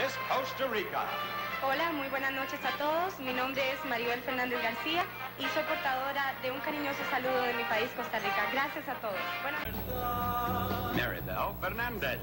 Costa Rica. Hola, muy buenas noches a todos. Mi nombre es Maribel Fernández García y soy portadora de un cariñoso saludo de mi país, Costa Rica. Gracias a todos. Buenas... Maribel Fernández.